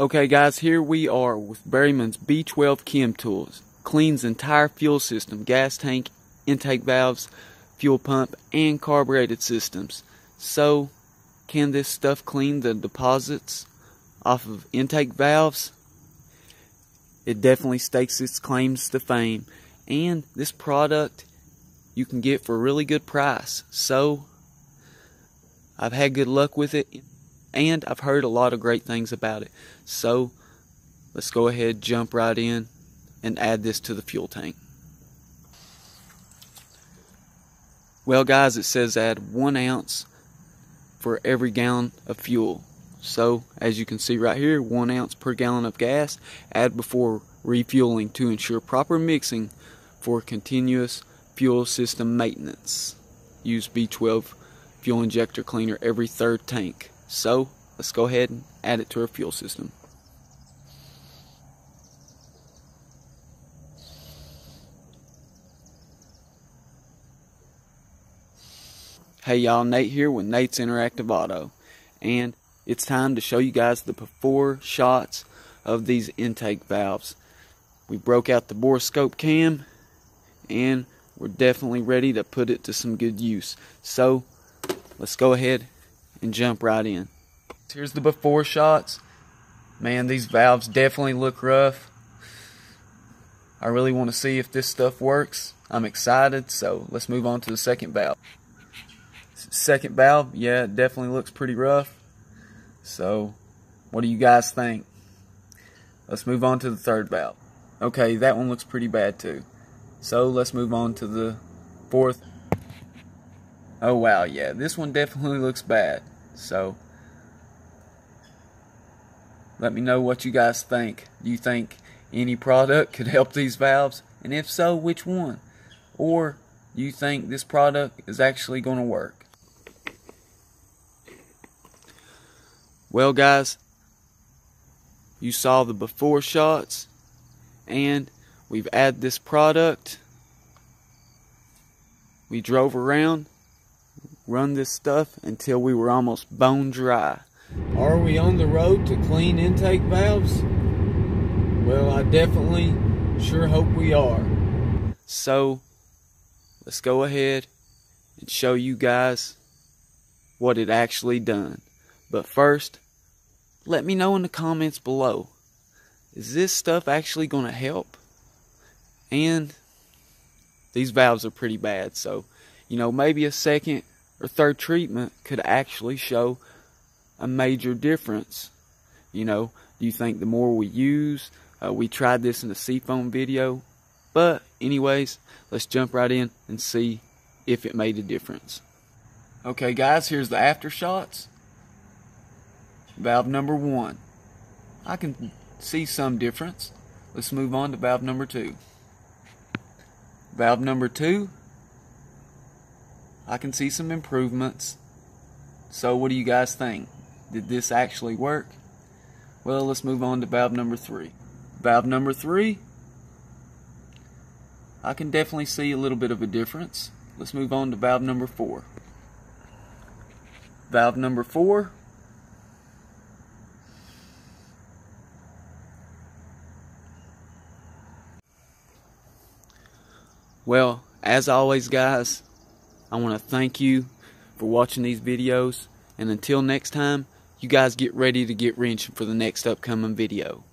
Okay guys, here we are with Berryman's B12 Chemtools. Cleans entire fuel system, gas tank, intake valves, fuel pump, and carbureted systems. So, can this stuff clean the deposits off of intake valves? It definitely stakes its claims to fame. And this product you can get for a really good price. So, I've had good luck with it and I've heard a lot of great things about it. So let's go ahead, jump right in, and add this to the fuel tank. Well, guys, it says add one ounce for every gallon of fuel. So, as you can see right here, one ounce per gallon of gas. Add before refueling to ensure proper mixing for continuous fuel system maintenance. Use B12 fuel injector cleaner every third tank. So let's go ahead and add it to our fuel system. Hey y'all, Nate here with Nate's Interactive Auto. And it's time to show you guys the before shots of these intake valves. We broke out the borescope cam and we're definitely ready to put it to some good use. So let's go ahead and jump right in. Here's the before shots. Man, these valves definitely look rough. I really want to see if this stuff works. I'm excited, so let's move on to the second valve. Second valve, yeah, it definitely looks pretty rough. So, what do you guys think? Let's move on to the third valve. Okay, that one looks pretty bad too. So, let's move on to the fourth Oh wow, yeah, this one definitely looks bad. So, let me know what you guys think. Do you think any product could help these valves? And if so, which one? Or do you think this product is actually going to work? Well, guys, you saw the before shots, and we've added this product. We drove around run this stuff until we were almost bone dry. Are we on the road to clean intake valves? Well, I definitely sure hope we are. So, let's go ahead and show you guys what it actually done. But first, let me know in the comments below. Is this stuff actually going to help? And these valves are pretty bad, so, you know, maybe a second or third treatment could actually show a major difference. You know, do you think the more we use, uh, we tried this in the seafoam video, but anyways, let's jump right in and see if it made a difference. Okay guys, here's the after shots. Valve number one. I can see some difference. Let's move on to valve number two. Valve number two, I can see some improvements. So what do you guys think? Did this actually work? Well, let's move on to valve number three. Valve number three, I can definitely see a little bit of a difference. Let's move on to valve number four. Valve number four, Well, as always, guys, I want to thank you for watching these videos. And until next time, you guys get ready to get wrenching for the next upcoming video.